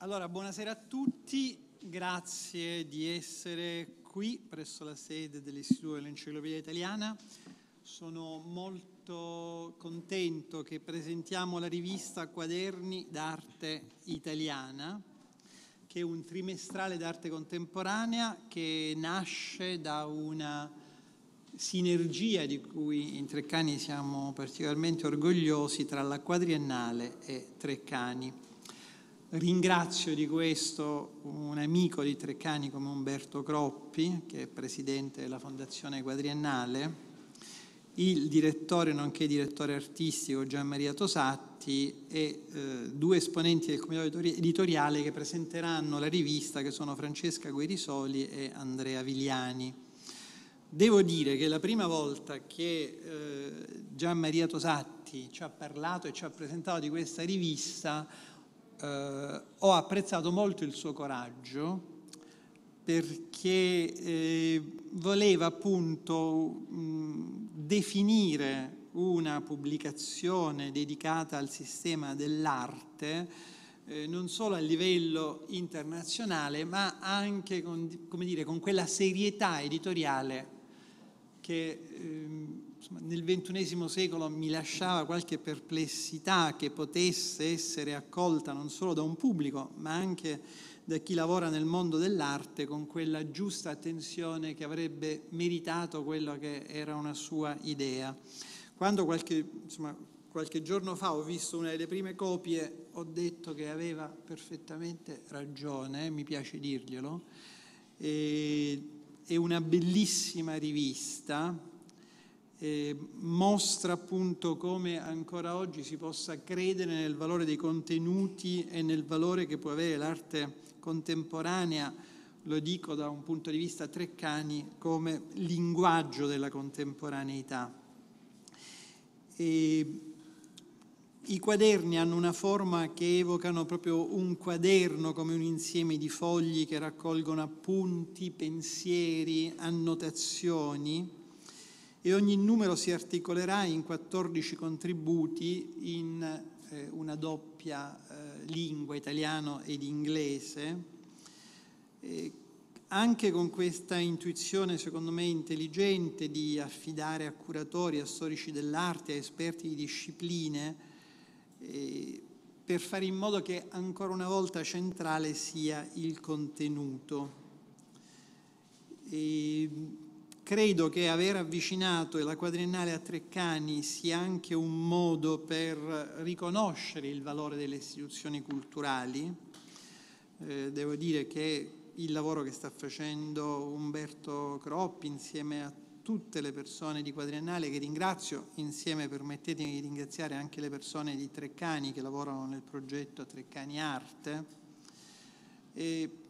Allora, buonasera a tutti, grazie di essere qui presso la sede dell'Istituto dell'Enciclopedia Italiana. Sono molto contento che presentiamo la rivista Quaderni d'arte italiana, che è un trimestrale d'arte contemporanea che nasce da una sinergia di cui in Treccani siamo particolarmente orgogliosi tra la quadriennale e Treccani. Ringrazio di questo un amico di Treccani come Umberto Croppi, che è presidente della Fondazione Quadriennale, il direttore nonché direttore artistico Gian Maria Tosatti e eh, due esponenti del comitato editoriale che presenteranno la rivista che sono Francesca Guerisoli e Andrea Vigliani. Devo dire che la prima volta che eh, Gian Maria Tosatti ci ha parlato e ci ha presentato di questa rivista eh, ho apprezzato molto il suo coraggio perché eh, voleva appunto mh, definire una pubblicazione dedicata al sistema dell'arte eh, non solo a livello internazionale ma anche con, dire, con quella serietà editoriale che ehm, insomma, nel XXI secolo mi lasciava qualche perplessità che potesse essere accolta non solo da un pubblico, ma anche da chi lavora nel mondo dell'arte con quella giusta attenzione che avrebbe meritato quello che era una sua idea. Quando qualche, insomma, qualche giorno fa ho visto una delle prime copie, ho detto che aveva perfettamente ragione, mi piace dirglielo. E, è una bellissima rivista eh, mostra appunto come ancora oggi si possa credere nel valore dei contenuti e nel valore che può avere l'arte contemporanea, lo dico da un punto di vista treccani, come linguaggio della contemporaneità. E I quaderni hanno una forma che evocano proprio un quaderno come un insieme di fogli che raccolgono appunti, pensieri, annotazioni e ogni numero si articolerà in 14 contributi in eh, una doppia eh, lingua, italiano ed inglese. E anche con questa intuizione, secondo me, intelligente di affidare a curatori, a storici dell'arte, a esperti di discipline, eh, per fare in modo che ancora una volta centrale sia il contenuto. E Credo che aver avvicinato la quadriennale a Treccani sia anche un modo per riconoscere il valore delle istituzioni culturali. Eh, devo dire che il lavoro che sta facendo Umberto Croppi insieme a tutte le persone di Quadriennale che ringrazio, insieme permettetemi di ringraziare anche le persone di Treccani che lavorano nel progetto Treccani Arte. E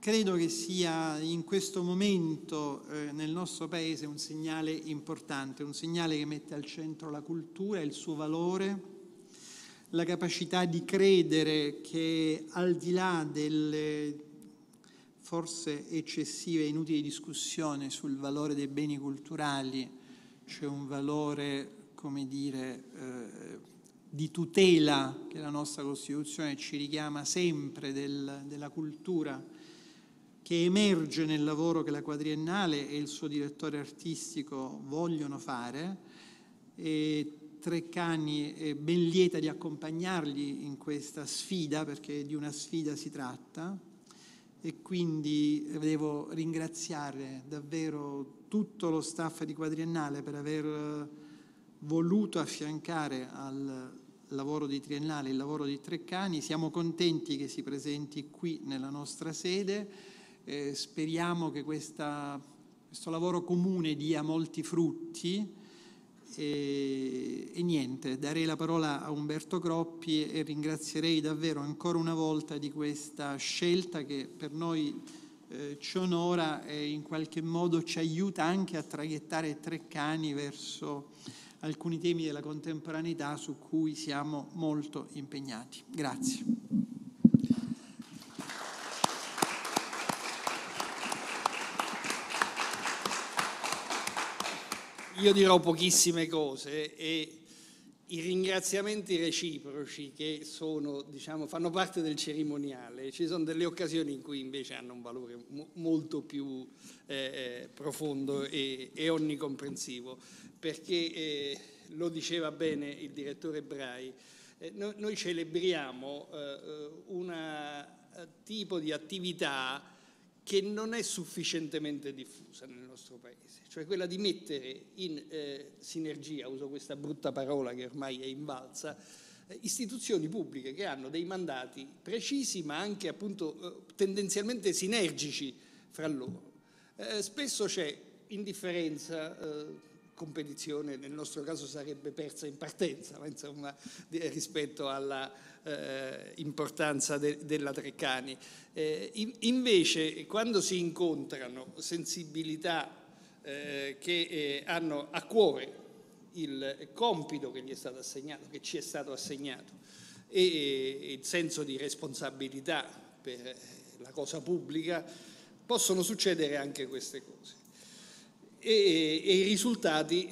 Credo che sia in questo momento eh, nel nostro Paese un segnale importante, un segnale che mette al centro la cultura, il suo valore, la capacità di credere che al di là delle forse eccessive e inutili discussioni sul valore dei beni culturali c'è un valore, come dire, eh, di tutela che la nostra Costituzione ci richiama sempre del, della cultura che emerge nel lavoro che la quadriennale e il suo direttore artistico vogliono fare. E Treccani è ben lieta di accompagnarli in questa sfida, perché di una sfida si tratta, e quindi devo ringraziare davvero tutto lo staff di Quadriennale per aver voluto affiancare al lavoro di Triennale il lavoro di Treccani. Siamo contenti che si presenti qui nella nostra sede eh, speriamo che questa, questo lavoro comune dia molti frutti. E, e, niente, darei la parola a Umberto Croppi e ringrazierei davvero ancora una volta di questa scelta che per noi eh, ci onora e in qualche modo ci aiuta anche a traghettare Treccani verso alcuni temi della contemporaneità su cui siamo molto impegnati. Grazie. Io dirò pochissime cose e i ringraziamenti reciproci che sono, diciamo, fanno parte del cerimoniale, ci sono delle occasioni in cui invece hanno un valore molto più eh, eh, profondo e, e, onnicomprensivo, perché eh, lo diceva bene il direttore Brai, eh, noi, noi, celebriamo eh, un tipo di attività che non è sufficientemente diffusa nel nostro Paese, cioè quella di mettere in eh, sinergia, uso questa brutta parola che ormai è invalsa, eh, istituzioni pubbliche che hanno dei mandati precisi ma anche appunto eh, tendenzialmente sinergici fra loro. Eh, spesso c'è indifferenza, eh, competizione, nel nostro caso sarebbe persa in partenza, ma insomma, rispetto alla eh, importanza de, della Treccani. Eh, in, invece, quando si incontrano sensibilità eh, che eh, hanno a cuore il compito che gli è stato assegnato, che ci è stato assegnato, e, e il senso di responsabilità per la cosa pubblica, possono succedere anche queste cose e, e i risultati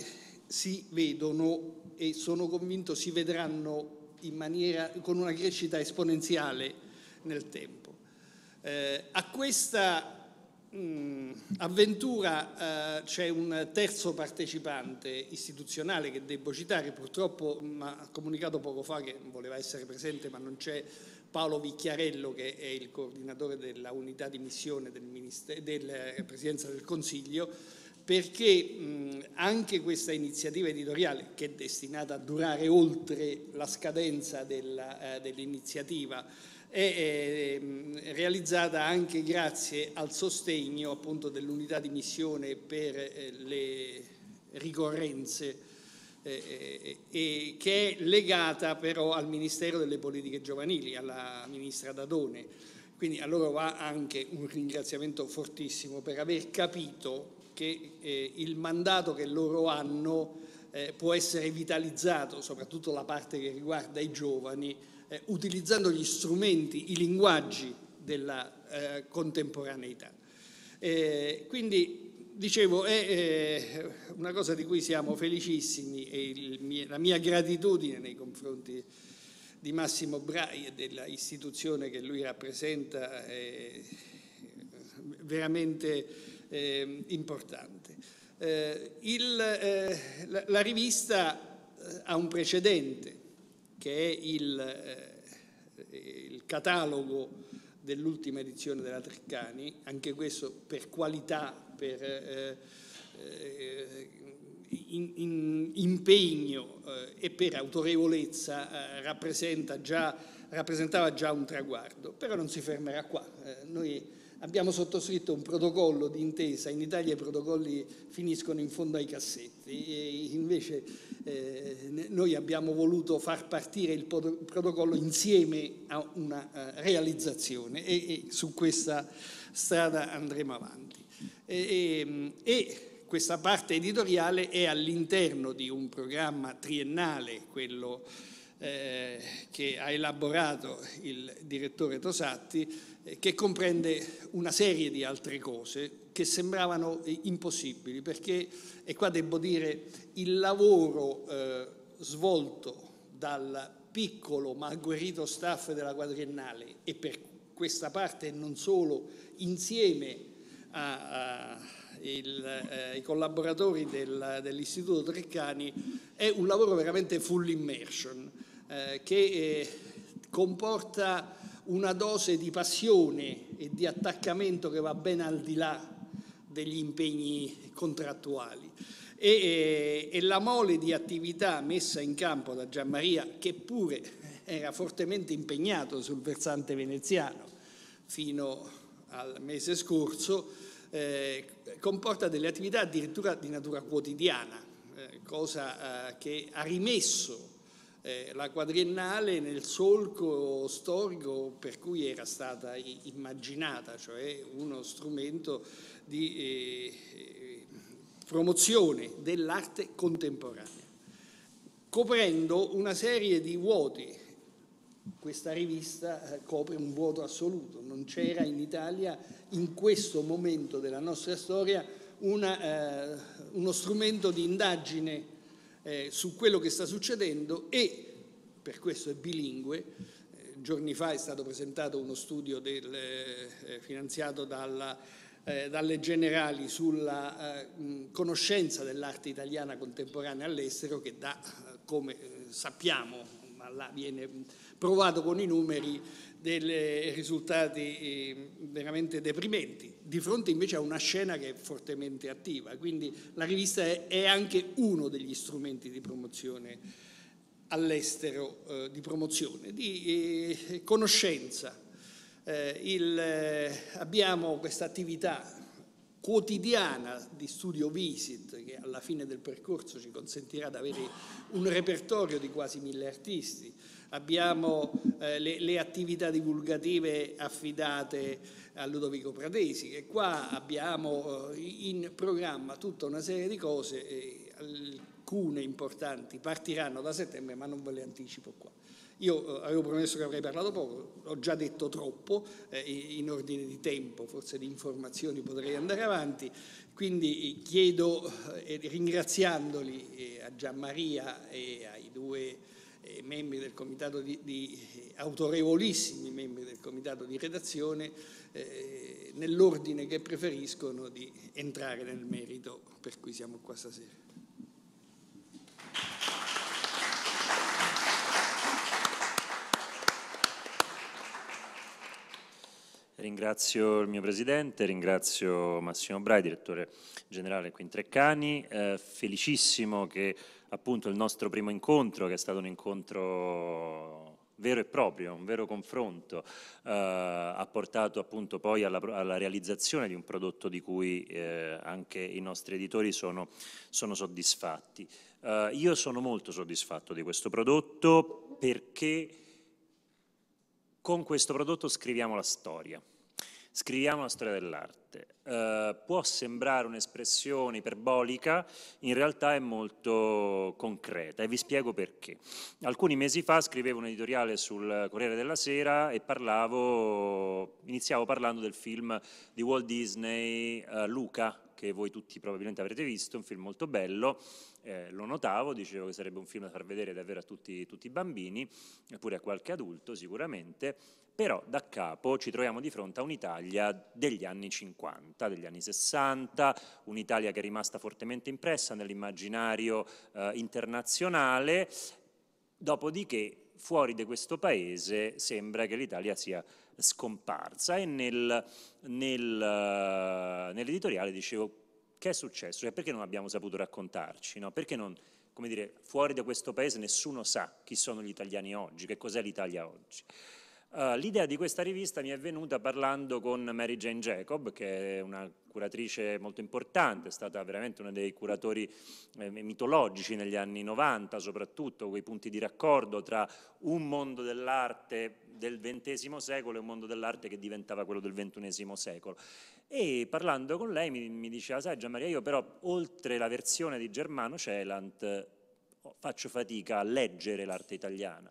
si vedono e sono convinto si vedranno maniera, con una crescita esponenziale nel tempo. Eh, a questa mh, avventura eh, c'è un terzo partecipante istituzionale che devo citare, purtroppo ha comunicato poco fa che voleva essere presente ma non c'è Paolo Vicchiarello che è il coordinatore della unità di missione del Presidenza del Consiglio, perché mh, anche questa iniziativa editoriale, che è destinata a durare oltre la scadenza eh, dell'iniziativa, è, è realizzata anche grazie al sostegno appunto dell'unità di missione per eh, le ricorrenze eh, eh, che è legata però al Ministero delle Politiche Giovanili, alla ministra Dadone. Quindi a loro va anche un ringraziamento fortissimo per aver capito che eh, il mandato che loro hanno eh, può essere vitalizzato, soprattutto la parte che riguarda i giovani, eh, utilizzando gli strumenti, i linguaggi della eh, contemporaneità. Eh, quindi, dicevo, è eh, una cosa di cui siamo felicissimi e la mia gratitudine nei confronti di Massimo Brai e dell'istituzione che lui rappresenta è veramente eh, importante. Eh, il, eh, la, la, rivista eh, ha un precedente che è il, eh, il catalogo dell'ultima edizione della Treccani, anche questo per qualità, per eh, in, in, impegno e per autorevolezza rappresenta già, rappresentava già un traguardo, però non si fermerà qua. noi abbiamo sottoscritto un protocollo di intesa, in Italia i protocolli finiscono in fondo ai cassetti, e invece eh, noi abbiamo voluto far partire il protocollo insieme a una uh, realizzazione. E, e, su questa strada andremo avanti. E, e questa parte editoriale è all'interno di un programma triennale, quello eh, che ha elaborato il direttore Tosatti, che comprende una serie di altre cose che sembravano eh, impossibili, perché, e qua devo dire, il lavoro eh, svolto dal piccolo ma agguerrito staff della quadriennale e per questa parte non solo, insieme ai eh, collaboratori del, dell'Istituto Treccani, è un lavoro veramente full immersion eh, che eh, comporta una dose di passione e di attaccamento che va ben al di là degli impegni contrattuali. E, e, e, la mole di attività messa in campo da Gianmaria, che pure era fortemente impegnato sul versante veneziano fino al mese scorso, eh, comporta delle attività addirittura di natura quotidiana, eh, cosa eh, che ha rimesso eh, la quadriennale nel solco storico per cui era stata immaginata, cioè uno strumento di eh, promozione dell'arte contemporanea, coprendo una serie di vuoti. Questa rivista eh, copre un vuoto assoluto, non c'era in Italia in questo momento della nostra storia una, eh, uno strumento di indagine eh, su quello che sta succedendo e per questo è bilingue. Eh, giorni fa è stato presentato uno studio del, eh, finanziato dalla, eh, dalle generali sulla eh, conoscenza dell'arte italiana contemporanea all'estero che dà, come sappiamo, ma là viene provato con i numeri, dei risultati veramente deprimenti, di fronte invece a una scena che è fortemente attiva. Quindi la rivista è anche uno degli strumenti di promozione all'estero eh, di promozione, di eh, conoscenza. Eh, il, eh, abbiamo questa attività quotidiana di studio visit che alla fine del percorso ci consentirà di avere un repertorio di quasi mille artisti. Abbiamo eh, le, le, attività divulgative affidate a Ludovico Pratesi e qua abbiamo eh, in programma tutta una serie di cose alcune importanti partiranno da settembre, ma non ve le anticipo qua. Io eh, avevo promesso che avrei parlato poco, ho già detto troppo, eh, in ordine di tempo, forse di informazioni potrei andare avanti, quindi chiedo, eh, ringraziandoli eh, a Gianmaria e ai due eh, membri del comitato di, di, autorevolissimi membri del comitato di redazione, eh, nell'ordine che preferiscono di entrare nel merito per cui siamo qua stasera. Ringrazio il mio Presidente, ringrazio Massimo Brai, Direttore Generale qui in Treccani, eh, felicissimo che appunto il nostro primo incontro, che è stato un incontro vero e proprio, un vero confronto, eh, ha portato appunto poi alla, alla, realizzazione di un prodotto di cui eh, anche i nostri editori sono, sono soddisfatti. Eh, io sono molto soddisfatto di questo prodotto perché con questo prodotto scriviamo la storia. Scriviamo la storia dell'arte. Eh, può sembrare un'espressione iperbolica, in realtà è molto concreta e vi spiego perché. Alcuni mesi fa scrivevo un editoriale sul Corriere della Sera e parlavo, iniziavo parlando del film di Walt Disney, eh, Luca, che voi tutti probabilmente avrete visto, un film molto bello, eh, lo notavo, dicevo che sarebbe un film da far vedere davvero a tutti, tutti i bambini, eppure a qualche adulto sicuramente, però da capo ci troviamo di fronte a un'Italia degli anni 50, degli anni 60, un'Italia che è rimasta fortemente impressa nell'immaginario eh, internazionale, dopodiché fuori di questo paese sembra che l'Italia sia scomparsa e nel, nel, uh, nell'editoriale dicevo che è successo, cioè perché non abbiamo saputo raccontarci, no? perché non, come dire, fuori da questo paese nessuno sa chi sono gli italiani oggi, che cos'è l'Italia oggi. Uh, L'idea di questa rivista mi è venuta parlando con Mary Jane Jacob, che è una curatrice molto importante, è stata veramente uno dei curatori eh, mitologici negli anni 90, soprattutto quei punti di raccordo tra un mondo dell'arte del XX secolo e un mondo dell'arte che diventava quello del XXI secolo. E parlando con lei mi, mi diceva, sai Gianmaria, io però oltre la versione di Germano Celant faccio fatica a leggere l'arte italiana.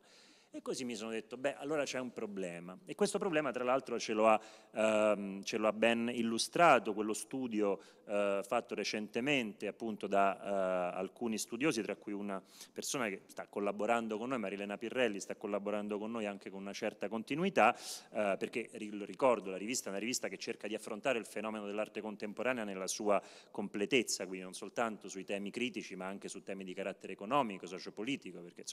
E così mi sono detto, beh, allora c'è un problema. E questo problema, tra l'altro, ce, ehm, ce, lo ha ben illustrato quello studio eh, fatto recentemente appunto da eh, alcuni studiosi, tra cui una persona che sta collaborando con noi, Marilena Pirrelli, sta collaborando con noi anche con una certa continuità, eh, perché lo ricordo, la rivista è una rivista che cerca di affrontare il fenomeno dell'arte contemporanea nella sua completezza, quindi non soltanto sui temi critici, ma anche su temi di carattere economico, sociopolitico, perché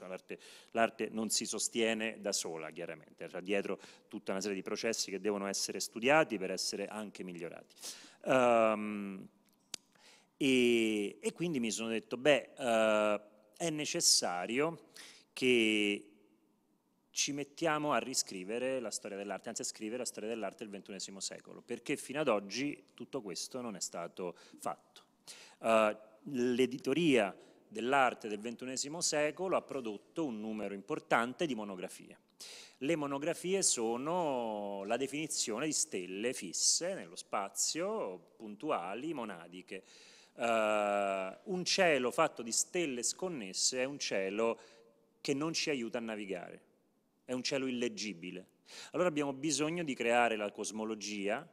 l'arte non si sostiene da sola, chiaramente, c'è dietro tutta una serie di processi che devono essere studiati per essere anche migliorati. Um, e, e, quindi mi sono detto, beh, uh, è necessario che ci mettiamo a riscrivere la storia dell'arte, anzi a scrivere la storia dell'arte del XXI secolo, perché fino ad oggi tutto questo non è stato fatto. Uh, L'editoria dell'arte del XXI secolo ha prodotto un numero importante di monografie. Le monografie sono la definizione di stelle fisse nello spazio, puntuali, monadiche. Uh, un cielo fatto di stelle sconnesse è un cielo che non ci aiuta a navigare, è un cielo illeggibile. Allora abbiamo bisogno di creare la cosmologia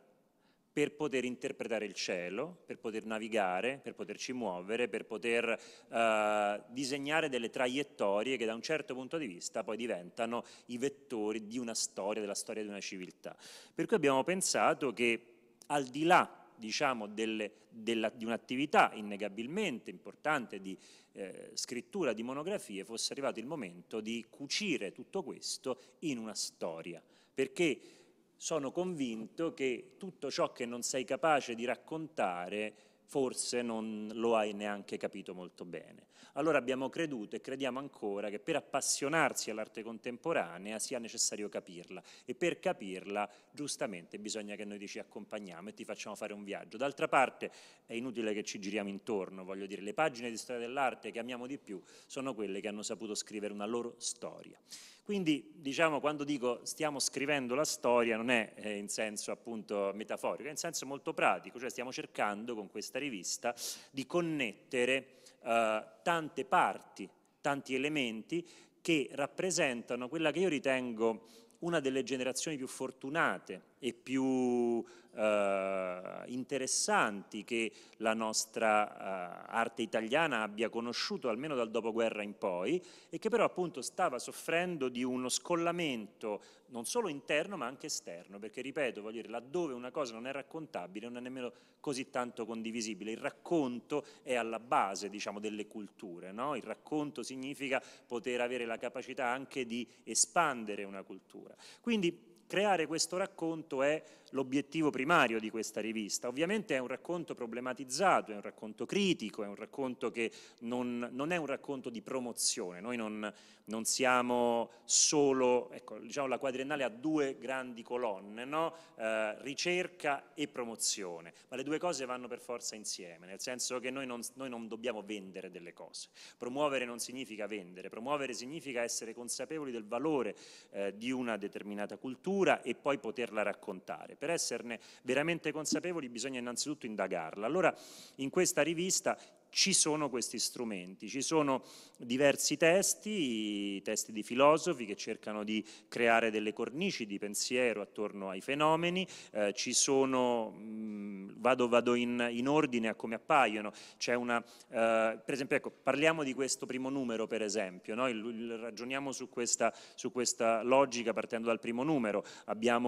per poter interpretare il cielo, per poter navigare, per poterci muovere, per poter eh, disegnare delle traiettorie che da un certo punto di vista poi diventano i vettori di una storia, della storia di una civiltà. Per cui abbiamo pensato che al di là diciamo, delle, della, di un'attività innegabilmente importante di eh, scrittura di monografie, fosse arrivato il momento di cucire tutto questo in una storia, perché sono convinto che tutto ciò che non sei capace di raccontare forse non lo hai neanche capito molto bene. Allora abbiamo creduto e crediamo ancora che per appassionarsi all'arte contemporanea sia necessario capirla e per capirla giustamente bisogna che noi ti ci accompagniamo e ti facciamo fare un viaggio. D'altra parte è inutile che ci giriamo intorno, voglio dire, le pagine di storia dell'arte che amiamo di più sono quelle che hanno saputo scrivere una loro storia. Quindi, diciamo, quando dico stiamo scrivendo la storia non è eh, in senso appunto metaforico, è in senso molto pratico, cioè stiamo cercando con questa rivista di connettere eh, tante parti, tanti elementi che rappresentano quella che io ritengo una delle generazioni più fortunate e più eh, interessanti che la nostra eh, arte italiana abbia conosciuto almeno dal dopoguerra in poi e che però appunto stava soffrendo di uno scollamento non solo interno ma anche esterno perché ripeto, voglio dire, laddove una cosa non è raccontabile non è nemmeno così tanto condivisibile, il racconto è alla base diciamo delle culture, no? il racconto significa poter avere la capacità anche di espandere una cultura. Quindi creare questo racconto è l'obiettivo primario di questa rivista. Ovviamente è un racconto problematizzato, è un racconto critico, è un racconto che non, non è un racconto di promozione, noi non, non siamo solo, ecco, diciamo la quadriennale ha due grandi colonne, no? eh, ricerca e promozione, ma le due cose vanno per forza insieme, nel senso che noi non, noi non dobbiamo vendere delle cose, promuovere non significa vendere, promuovere significa essere consapevoli del valore eh, di una determinata cultura e poi poterla raccontare per esserne veramente consapevoli bisogna innanzitutto indagarla. Allora in questa rivista ci sono questi strumenti, ci sono diversi testi, testi di filosofi che cercano di creare delle cornici di pensiero attorno ai fenomeni, eh, ci sono, mh, mm, vado, vado in, in, ordine a come appaiono, c'è una, eh, per esempio ecco, parliamo di questo primo numero per esempio, no? il, il, ragioniamo su questa, su questa, logica partendo dal primo numero,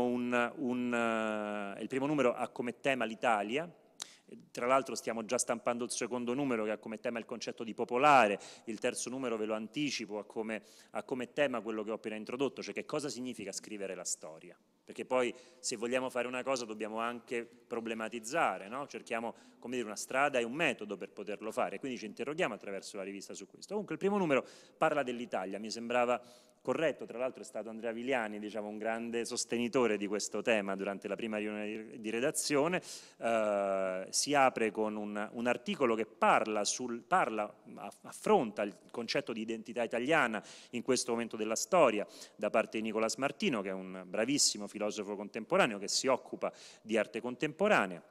un, un uh, il primo numero ha come tema l'Italia, tra l'altro stiamo già stampando il secondo numero che ha come tema il concetto di popolare, il terzo numero ve lo anticipo, ha come, ha come tema quello che ho appena introdotto, cioè che cosa significa scrivere la storia. Perché poi se vogliamo fare una cosa dobbiamo anche problematizzare, no? cerchiamo come dire, una strada e un metodo per poterlo fare, quindi ci interroghiamo attraverso la rivista su questo. Comunque il primo numero parla dell'Italia, mi sembrava corretto, tra l'altro è stato Andrea Vigliani diciamo, un grande sostenitore di questo tema durante la prima riunione di redazione, eh, si apre con un, un articolo che parla, sul, parla, affronta il concetto di identità italiana in questo momento della storia da parte di Nicolas Martino che è un bravissimo filosofo contemporaneo che si occupa di arte contemporanea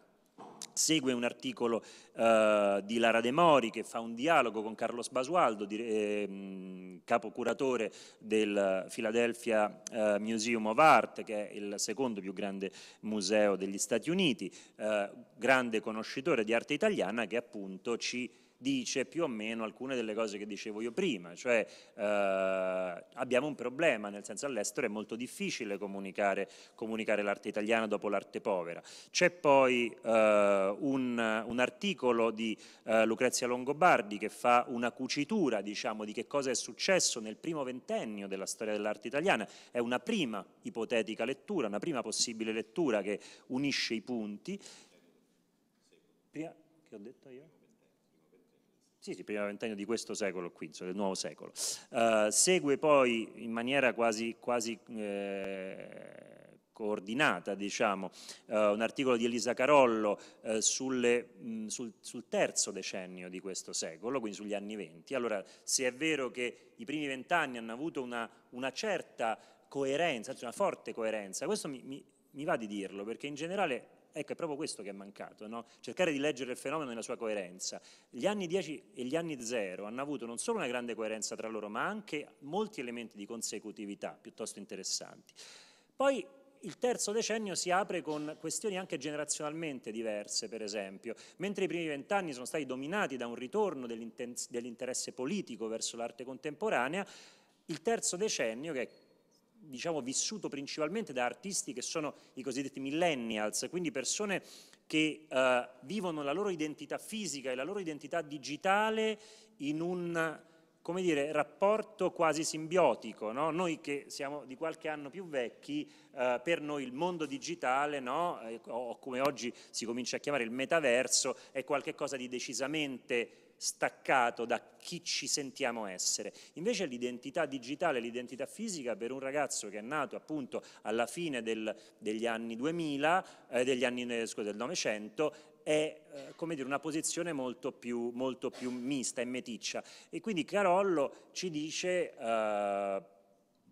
segue un articolo uh, di Lara De Mori che fa un dialogo con Carlos Basualdo, di, eh, capo curatore del Philadelphia uh, Museum of Art, che è il secondo più grande museo degli Stati Uniti, uh, grande conoscitore di arte italiana che appunto ci dice più o meno alcune delle cose che dicevo io prima, cioè eh, abbiamo un problema, nel senso all'estero è molto difficile comunicare, comunicare l'arte italiana dopo l'arte povera. C'è poi eh, un, un, articolo di eh, Lucrezia Longobardi che fa una cucitura diciamo, di che cosa è successo nel primo ventennio della storia dell'arte italiana, è una prima ipotetica lettura, una prima possibile lettura che unisce i punti. Prima, che ho detto io? Sì, sì, primo ventennio di questo secolo qui, del nuovo secolo. Uh, segue poi in maniera quasi, quasi eh, coordinata, diciamo, uh, un articolo di Elisa Carollo uh, sulle, mh, sul, sul, terzo decennio di questo secolo, quindi sugli anni venti. Allora, se è vero che i primi vent'anni hanno avuto una, una, certa coerenza, anzi una forte coerenza, questo mi, mi, mi va di dirlo, perché in generale Ecco, è proprio questo che è mancato, no? cercare di leggere il fenomeno nella sua coerenza. Gli anni 10 e gli anni 0 hanno avuto non solo una grande coerenza tra loro, ma anche molti elementi di consecutività piuttosto interessanti. Poi il terzo decennio si apre con questioni anche generazionalmente diverse, per esempio. Mentre i primi vent'anni sono stati dominati da un ritorno dell'interesse politico verso l'arte contemporanea, il terzo decennio, che è diciamo, vissuto principalmente da artisti che sono i cosiddetti millennials, quindi persone che eh, vivono la loro identità fisica e la loro identità digitale in un dire, rapporto quasi simbiotico. No? Noi che siamo di qualche anno più vecchi, eh, per noi il mondo digitale, no? eh, o come oggi si comincia a chiamare il metaverso, è qualcosa di decisamente staccato da chi ci sentiamo essere. Invece l'identità digitale, l'identità fisica per un ragazzo che è nato appunto alla fine del, degli anni 2000, eh, degli anni eh, scusa, del Novecento, è eh, dire, una posizione molto più, molto più, mista e meticcia. E quindi Carollo ci dice eh,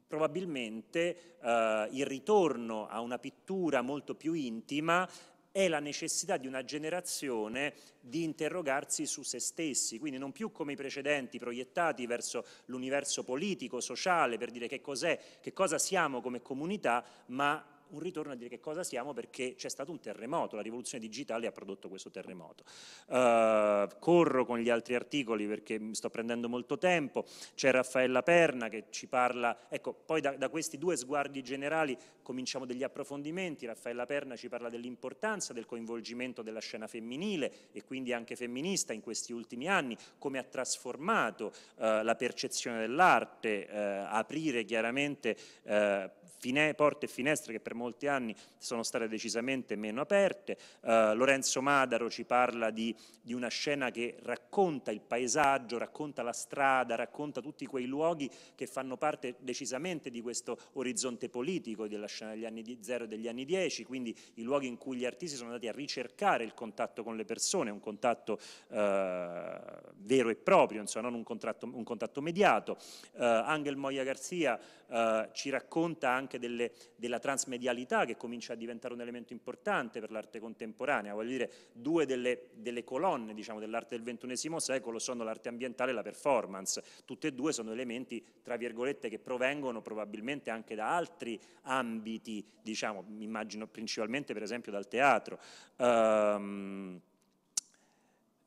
probabilmente eh, il ritorno a una pittura molto più intima è la necessità di una generazione di interrogarsi su se stessi, quindi non più come i precedenti proiettati verso l'universo politico, sociale, per dire che cos'è, che cosa siamo come comunità, ma un ritorno a dire che cosa siamo perché c'è stato un terremoto, la rivoluzione digitale ha prodotto questo terremoto. Uh, corro con gli altri articoli perché mi sto prendendo molto tempo, c'è Raffaella Perna che ci parla, ecco, poi da, da questi due sguardi generali cominciamo degli approfondimenti, Raffaella Perna ci parla dell'importanza del coinvolgimento della scena femminile e quindi anche femminista in questi ultimi anni, come ha trasformato uh, la percezione dell'arte, uh, aprire chiaramente fine, porte e finestre che per molti anni sono state decisamente meno aperte. Uh, Lorenzo Madaro ci parla di, di, una scena che racconta il paesaggio, racconta la strada, racconta tutti quei luoghi che fanno parte decisamente di questo orizzonte politico della scena degli anni 0 e degli anni 10, quindi i luoghi in cui gli artisti sono andati a ricercare il contatto con le persone, un contatto uh, vero e proprio, insomma, non un, un contatto mediato. Uh, Angel Moya Garcia ci racconta anche anche delle, della transmedialità che comincia a diventare un elemento importante per l'arte contemporanea. Voglio dire, due delle, delle colonne diciamo, dell'arte del XXI secolo sono l'arte ambientale e la performance. Tutte e due sono elementi, tra virgolette, che provengono probabilmente anche da altri ambiti, diciamo, immagino principalmente per esempio dal teatro. Um,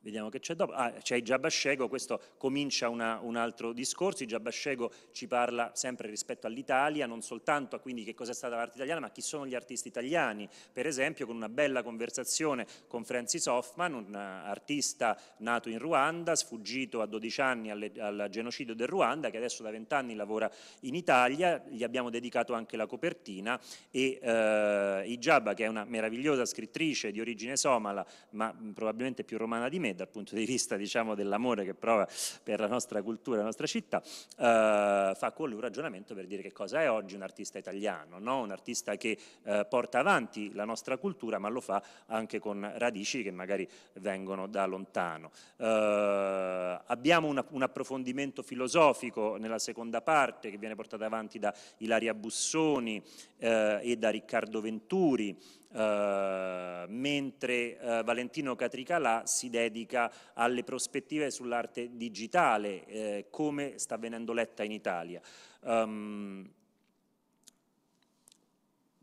Vediamo che c'è dopo. Ah, c'è Giabascego, questo comincia una, un altro discorso. Giabascego ci parla sempre rispetto all'Italia, non soltanto a quindi che cos'è stata l'arte italiana, ma chi sono gli artisti italiani. Per esempio con una bella conversazione con Francis Hoffman, un artista nato in Ruanda, sfuggito a 12 anni alle, al genocidio del Ruanda, che adesso da 20 anni lavora in Italia, gli abbiamo dedicato anche la copertina e eh, Ijaba, che è una meravigliosa scrittrice di origine somala, ma probabilmente più romana di me, dal punto di vista diciamo, dell'amore che prova per la nostra cultura, la nostra città, eh, fa con lui un ragionamento per dire che cosa è oggi un artista italiano, no? un artista che eh, porta avanti la nostra cultura ma lo fa anche con radici che magari vengono da lontano. Eh, abbiamo una, un approfondimento filosofico nella seconda parte che viene portato avanti da Ilaria Bussoni eh, e da Riccardo Venturi, Uh, mentre uh, Valentino Catricalà si dedica alle prospettive sull'arte digitale, eh, come sta venendo letta in Italia. Um,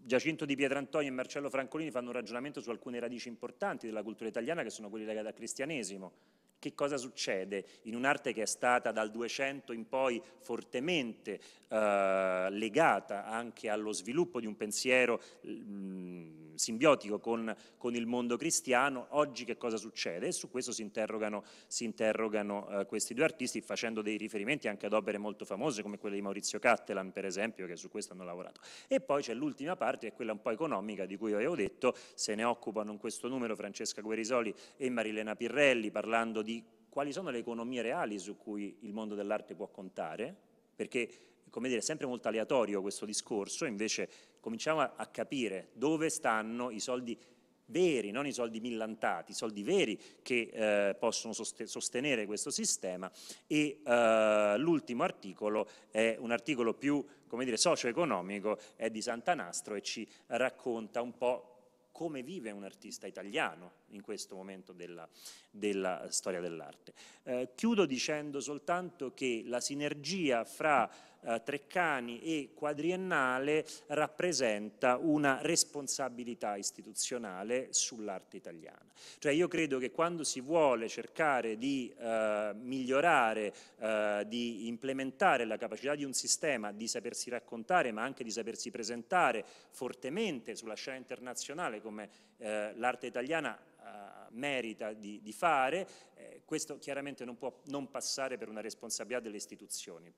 Giacinto di Pietrantonio e Marcello Francolini fanno un ragionamento su alcune radici importanti della cultura italiana che sono quelle legate al cristianesimo, che cosa succede in un'arte che è stata dal 200 in poi fortemente eh, legata anche allo sviluppo di un pensiero mh, mm, simbiotico con, con, il mondo cristiano, oggi che cosa succede? E su questo si interrogano, si interrogano eh, questi due artisti facendo dei riferimenti anche ad opere molto famose come quelle di Maurizio Cattelan per esempio che su questo hanno lavorato. E poi c'è l'ultima parte che è quella un po' economica di cui avevo detto, se ne occupano in questo numero Francesca Guerisoli e Marilena Pirrelli parlando di di quali sono le economie reali su cui il mondo dell'arte può contare, perché come dire, è sempre molto aleatorio questo discorso, invece cominciamo a, a capire dove stanno i soldi veri, non i soldi millantati, i soldi veri che eh, possono sostenere questo sistema e eh, l'ultimo articolo è un articolo più come dire, socio-economico, è di Sant'Anastro e ci racconta un po' come vive un artista italiano in questo momento della, della storia dell'arte. Eh, chiudo dicendo soltanto che la sinergia fra eh, Treccani e quadriennale rappresenta una responsabilità istituzionale sull'arte italiana. Cioè io credo che quando si vuole cercare di eh, migliorare, eh, di implementare la capacità di un sistema di sapersi raccontare ma anche di sapersi presentare fortemente sulla scena internazionale come eh, l'arte italiana merita di, di fare, eh, questo chiaramente non può non passare per una responsabilità delle istituzioni.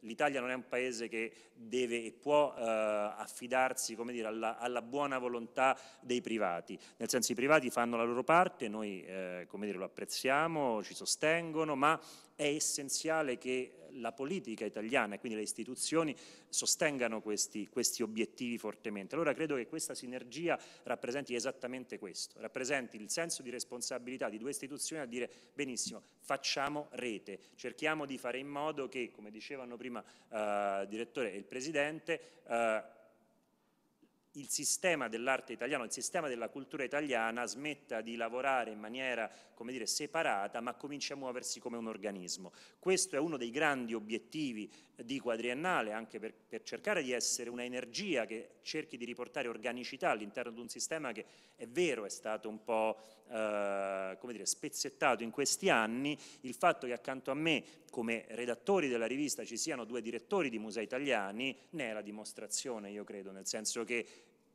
L'Italia non è un paese che deve e può eh, affidarsi dire, alla, alla, buona volontà dei privati, nel senso i privati fanno la loro parte, noi eh, dire, lo apprezziamo, ci sostengono, ma è essenziale che la politica italiana e quindi le istituzioni sostengano questi, questi, obiettivi fortemente. Allora credo che questa sinergia rappresenti esattamente questo, rappresenti il senso di responsabilità di due istituzioni a dire benissimo, facciamo rete, cerchiamo di fare in modo che, come dicevano prima eh, il direttore e il Presidente, eh, il sistema dell'arte italiano, il sistema della cultura italiana smetta di lavorare in maniera come dire, separata ma comincia a muoversi come un organismo. Questo è uno dei grandi obiettivi di quadriennale anche per, per cercare di essere una energia che cerchi di riportare organicità all'interno di un sistema che è vero è stato un po' eh, come dire, spezzettato in questi anni, il fatto che accanto a me come redattori della rivista ci siano due direttori di musei italiani ne è la dimostrazione io credo, nel senso che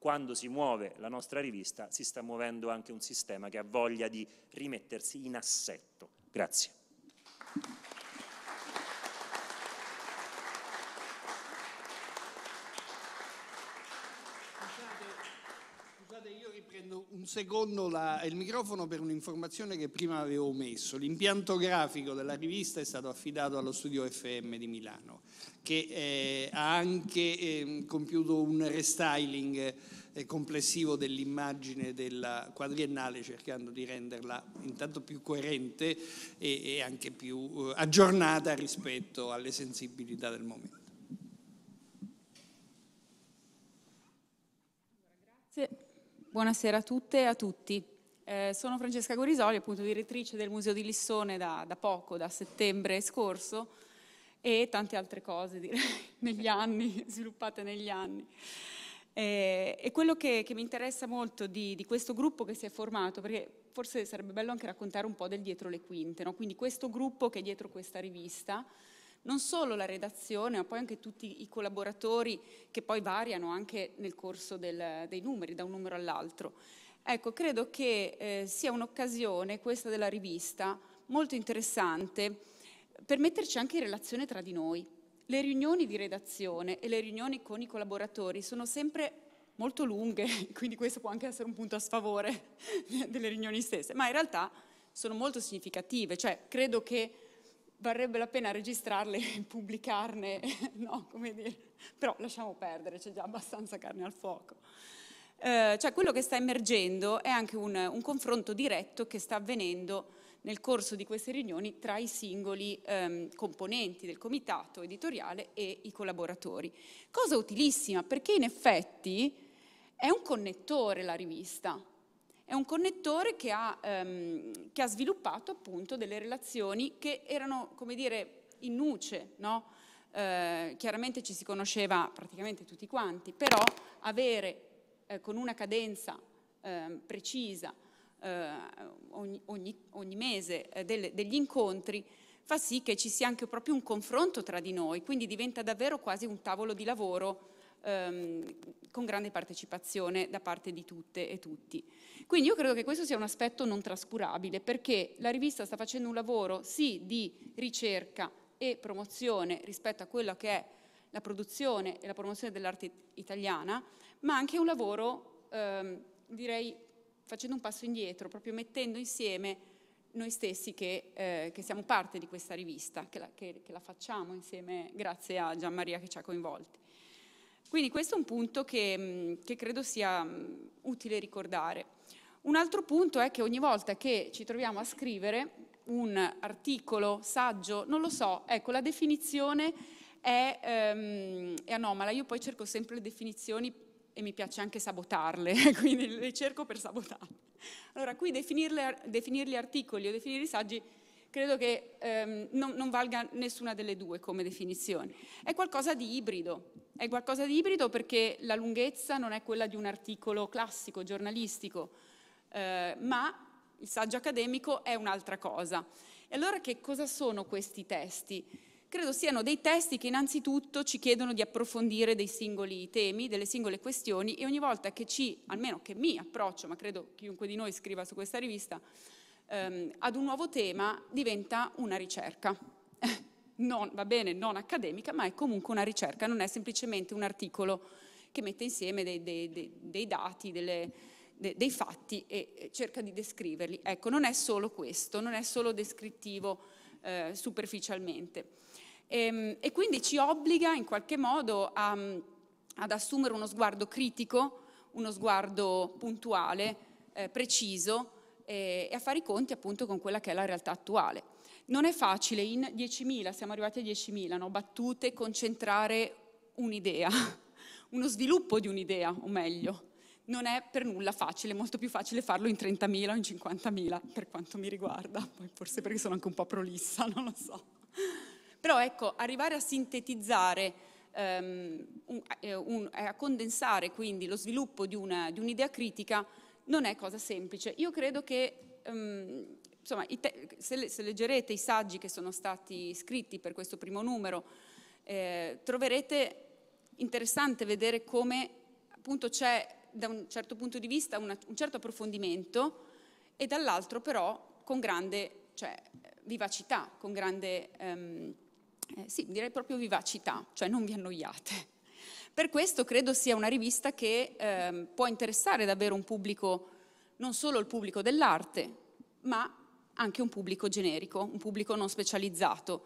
quando si muove la nostra rivista si sta muovendo anche un sistema che ha voglia di rimettersi in assetto. Grazie. Scusate, io riprendo un secondo la, il microfono per un'informazione che prima avevo omesso. L'impianto grafico della rivista è stato affidato allo studio FM di Milano che eh, ha anche eh, compiuto un restyling eh, complessivo dell'immagine della quadriennale cercando di renderla intanto più coerente e, e anche più eh, aggiornata rispetto alle sensibilità del momento. Grazie. Buonasera a tutte e a tutti. Eh, sono Francesca Gorisoli, appunto direttrice del Museo di Lissone da, da poco, da settembre scorso e tante altre cose direi, negli anni, sviluppate negli anni. Eh, e quello che, che, mi interessa molto di, di, questo gruppo che si è formato, perché forse sarebbe bello anche raccontare un po' del dietro le quinte, no? quindi questo gruppo che è dietro questa rivista, non solo la redazione, ma poi anche tutti i collaboratori che poi variano anche nel corso del, dei numeri, da un numero all'altro. Ecco, credo che eh, sia un'occasione, questa della rivista, molto interessante per metterci anche in relazione tra di noi. Le riunioni di redazione e le riunioni con i collaboratori sono sempre molto lunghe, quindi questo può anche essere un punto a sfavore delle riunioni stesse, ma in realtà sono molto significative, cioè credo che varrebbe la pena registrarle e pubblicarne, no, come dire, però lasciamo perdere, c'è già abbastanza carne al fuoco. Eh, cioè quello che sta emergendo è anche un, un confronto diretto che sta avvenendo nel corso di queste riunioni tra i singoli ehm, componenti del comitato editoriale e i collaboratori. Cosa utilissima perché in effetti è un connettore la rivista, è un connettore che ha, ehm, che ha sviluppato appunto delle relazioni che erano, come dire, in nuce, no? eh, chiaramente ci si conosceva praticamente tutti quanti, però avere eh, con una cadenza eh, precisa ogni, ogni, ogni, mese eh, delle, degli incontri fa sì che ci sia anche proprio un confronto tra di noi, quindi diventa davvero quasi un tavolo di lavoro ehm, con grande partecipazione da parte di tutte e tutti. Quindi io credo che questo sia un aspetto non trascurabile perché la rivista sta facendo un lavoro sì di ricerca e promozione rispetto a quello che è la produzione e la promozione dell'arte italiana, ma anche un lavoro ehm, direi facendo un passo indietro, proprio mettendo insieme noi stessi che, eh, che siamo parte di questa rivista, che la, che, che la, facciamo insieme grazie a Gian Maria che ci ha coinvolti. Quindi questo è un punto che, che credo sia utile ricordare. Un altro punto è che ogni volta che ci troviamo a scrivere un articolo, saggio, non lo so, ecco, la definizione è, ehm, è anomala. Io poi cerco sempre le definizioni e mi piace anche sabotarle, quindi le cerco per sabotarle. Allora, qui definirli articoli o definire i saggi credo che ehm, non, non, valga nessuna delle due come definizione. È qualcosa di ibrido, è qualcosa di ibrido perché la lunghezza non è quella di un articolo classico, giornalistico, eh, ma il saggio accademico è un'altra cosa. E allora che cosa sono questi testi? Credo siano dei testi che innanzitutto ci chiedono di approfondire dei singoli temi, delle singole questioni e ogni volta che ci, almeno che mi approccio, ma credo chiunque di noi scriva su questa rivista, ehm, ad un nuovo tema diventa una ricerca. Non, va bene, non accademica, ma è comunque una ricerca, non è semplicemente un articolo che mette insieme dei, dei, dei, dei dati, delle, dei fatti e cerca di descriverli. Ecco, non è solo questo, non è solo descrittivo eh, superficialmente. E, ehm, e, quindi ci obbliga in qualche modo a, ad assumere uno sguardo critico, uno sguardo puntuale, eh, preciso, e, e a fare i conti appunto con quella che è la realtà attuale. Non è facile in 10.000, siamo arrivati a 10.000 no? battute, concentrare un'idea, uno sviluppo di un'idea, o meglio. Non è per nulla facile, è molto più facile farlo in 30.000 o in 50.000, per quanto mi riguarda, poi forse perché sono anche un po' prolissa, non lo so. Però ecco, arrivare a sintetizzare, um, un, eh, un, a condensare quindi lo sviluppo di, una, di un'idea critica non è cosa semplice. Io credo che, um, insomma, se, se, leggerete i saggi che sono stati scritti per questo primo numero, eh, troverete interessante vedere come appunto c'è da un certo punto di vista una, un certo approfondimento e dall'altro però con grande cioè, vivacità, con grande, um, eh, sì, direi proprio vivacità, cioè non vi annoiate. Per questo credo sia una rivista che eh, può interessare davvero un pubblico, non solo il pubblico dell'arte, ma anche un pubblico generico, un pubblico non specializzato.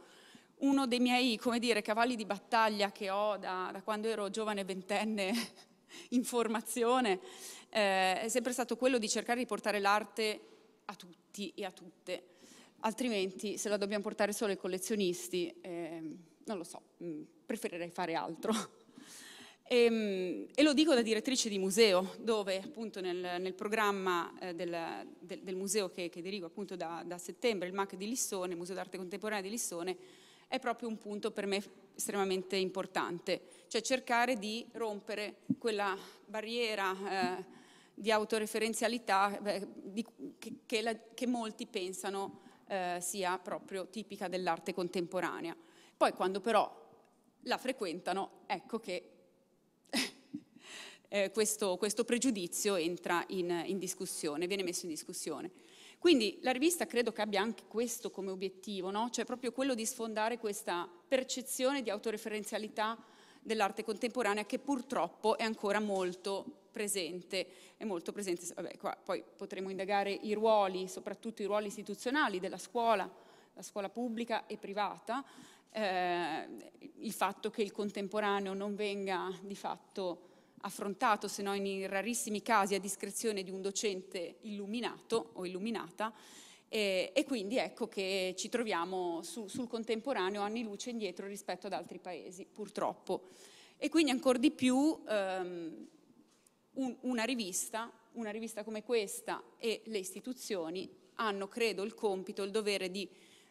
Uno dei miei, dire, cavalli di battaglia che ho da, da quando ero giovane ventenne in formazione eh, è sempre stato quello di cercare di portare l'arte a tutti e a tutte. Altrimenti, se la dobbiamo portare solo ai collezionisti, eh, non lo so, mm, preferirei fare altro. E, ehm, e, lo dico da direttrice di museo, dove appunto nel, nel programma eh, del, del, del, museo che, che dirigo appunto da, da, settembre, il MAC di Lissone, il Museo d'Arte Contemporanea di Lissone, è proprio un punto per me estremamente importante, cioè cercare di rompere quella barriera eh, di autoreferenzialità eh, di, che, che, la, che, molti pensano eh, sia proprio tipica dell'arte contemporanea. Poi quando però la frequentano, ecco che eh, questo, questo, pregiudizio entra in, in discussione, viene messo in discussione. Quindi la rivista credo che abbia anche questo come obiettivo, no? cioè proprio quello di sfondare questa percezione di autoreferenzialità dell'arte contemporanea che purtroppo è ancora molto presente. È molto presente. Vabbè, qua, poi potremo indagare i ruoli, soprattutto i ruoli istituzionali della scuola, la scuola pubblica e privata, eh, il fatto che il contemporaneo non venga di fatto affrontato, se no in rarissimi casi a discrezione di un docente illuminato o illuminata, e, e quindi ecco che ci troviamo su, sul contemporaneo anni luce indietro rispetto ad altri paesi, purtroppo. E quindi ancora di più ehm, un, una rivista, una rivista come questa e le istituzioni hanno, credo, il compito, il dovere di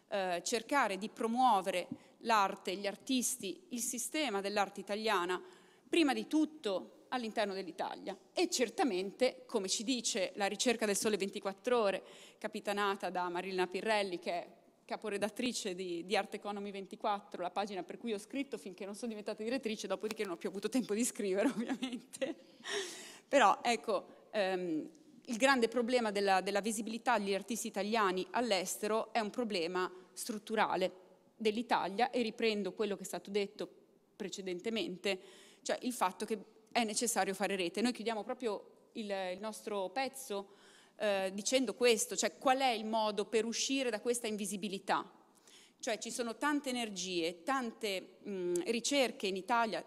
eh, cercare di promuovere l'arte, gli artisti, il sistema dell'arte italiana, prima di tutto all'interno dell'Italia e certamente, come ci dice la ricerca del Sole 24 Ore, capitanata da Marilena Pirrelli, che è caporedattrice di, di Art Economy 24, la pagina per cui ho scritto finché non sono diventata direttrice, dopodiché non ho più avuto tempo di scrivere ovviamente. Però ecco, ehm, il grande problema della, della visibilità degli artisti italiani all'estero è un problema strutturale dell'Italia e riprendo quello che è stato detto precedentemente, cioè il fatto che è necessario fare rete. Noi chiudiamo proprio il, il nostro pezzo eh, dicendo questo, cioè qual è il modo per uscire da questa invisibilità. Cioè ci sono tante energie, tante mh, ricerche in Italia,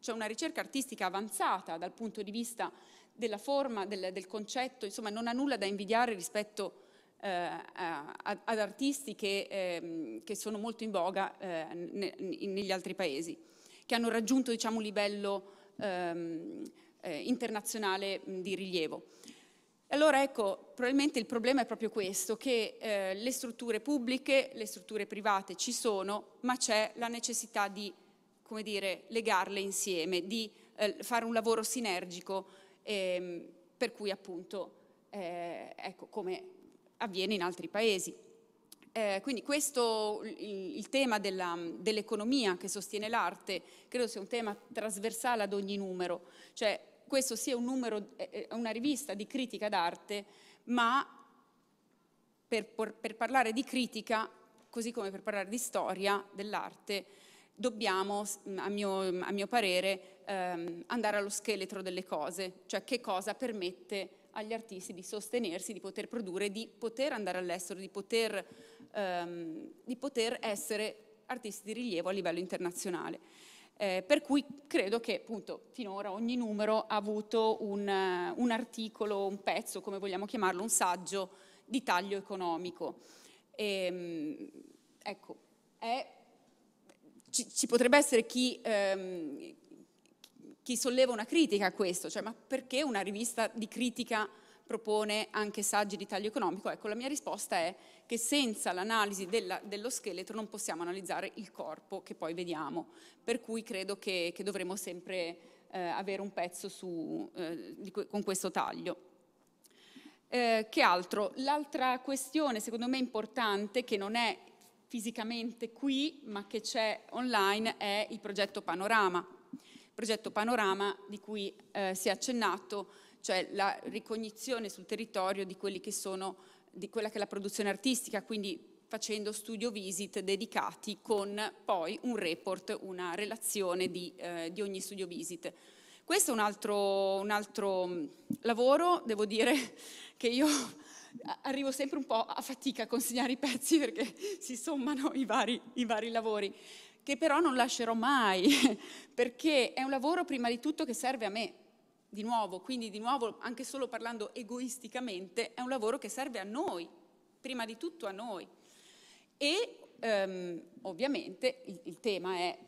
c'è una ricerca artistica avanzata dal punto di vista della forma, del, del concetto, insomma non ha nulla da invidiare rispetto eh, a, ad artisti che, eh, che, sono molto in voga eh, ne, negli altri paesi, che hanno raggiunto diciamo, un livello ehm, eh, internazionale di rilievo. allora ecco, probabilmente il problema è proprio questo, che eh, le strutture pubbliche, le strutture private ci sono, ma c'è la necessità di, come dire, legarle insieme, di eh, fare un lavoro sinergico, ehm, per cui appunto, eh, ecco, come avviene in altri paesi. Eh, quindi questo, il, il tema dell'economia che sostiene l'arte, credo sia un tema trasversale ad ogni numero, cioè questo sia un numero, una rivista di critica d'arte, ma per, per, parlare di critica, così come per parlare di storia dell'arte, dobbiamo, a mio, a mio parere, ehm, andare allo scheletro delle cose, cioè che cosa permette agli artisti di sostenersi, di poter produrre, di poter andare all'estero, di poter, ehm, di poter essere artisti di rilievo a livello internazionale. Eh, per cui credo che appunto finora ogni numero ha avuto un, un, articolo, un pezzo, come vogliamo chiamarlo, un saggio di taglio economico. E, ehm, ecco, è, ci, ci, potrebbe essere chi, ehm, chi, solleva una critica a questo, cioè ma perché una rivista di critica propone anche saggi di taglio economico? Ecco, la mia risposta è che senza l'analisi dello scheletro non possiamo analizzare il corpo che poi vediamo, per cui credo che, che dovremo sempre eh, avere un pezzo su, eh, di, con questo taglio. Eh, che altro? L'altra questione, secondo me importante, che non è fisicamente qui, ma che c'è online, è il progetto Panorama. Progetto Panorama di cui eh, si è accennato cioè la ricognizione sul territorio di, sono, di quella che è la produzione artistica, quindi facendo studio visit dedicati con poi un report, una relazione di, eh, di ogni studio visit. Questo è un altro, un altro, mm, lavoro, devo dire che io arrivo sempre un po' a fatica a consegnare i pezzi perché si sommano i vari, i vari lavori, che però non lascerò mai, perché è un lavoro prima di tutto che serve a me, di nuovo, quindi di nuovo anche solo parlando egoisticamente, è un lavoro che serve a noi, prima di tutto a noi. E ehm, ovviamente il, il, tema è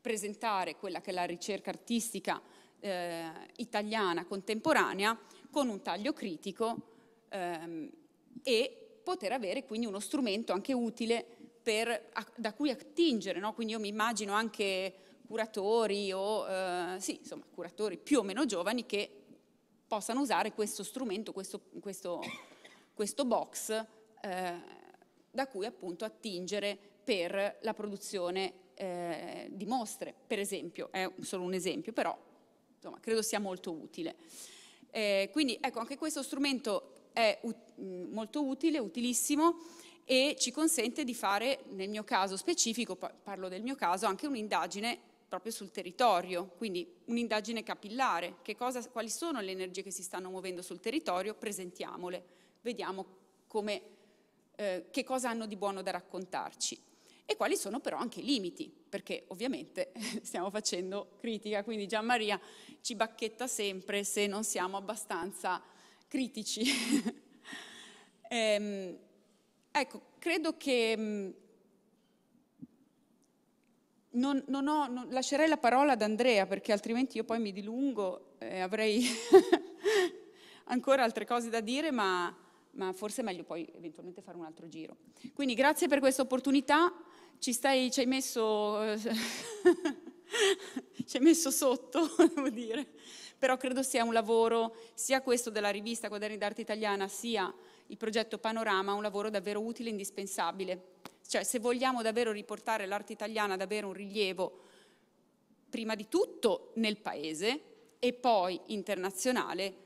presentare quella che è la ricerca artistica eh, italiana contemporanea con un taglio critico ehm, e poter avere quindi uno strumento anche utile per, da cui attingere, no? quindi io mi immagino anche curatori o eh, sì, insomma, curatori più o meno giovani che possano usare questo strumento, questo, questo, questo box eh, da cui appunto attingere per la produzione eh, di mostre, per esempio, è solo un esempio, però insomma, credo sia molto utile. Eh, quindi ecco, anche questo strumento è molto utile, utilissimo e ci consente di fare, nel mio caso specifico, parlo del mio caso, anche un'indagine proprio sul territorio, quindi un'indagine capillare, cosa, quali sono le energie che si stanno muovendo sul territorio, presentiamole, vediamo come, eh, che cosa hanno di buono da raccontarci e quali sono però anche i limiti, perché ovviamente stiamo facendo critica, quindi Gian Maria ci bacchetta sempre se non siamo abbastanza critici. ehm, ecco, credo che mm, non, non ho, non, lascerei la parola ad Andrea perché altrimenti io poi mi dilungo e avrei ancora altre cose da dire, ma, ma, forse è meglio poi eventualmente fare un altro giro. Quindi grazie per questa opportunità, ci, stai, ci, hai, messo, ci hai messo sotto, devo dire, però credo sia un lavoro, sia questo della rivista Quaderni d'Arte Italiana, sia il progetto Panorama, un lavoro davvero utile e indispensabile cioè se vogliamo davvero riportare l'arte italiana ad avere un rilievo prima di tutto nel paese e poi internazionale,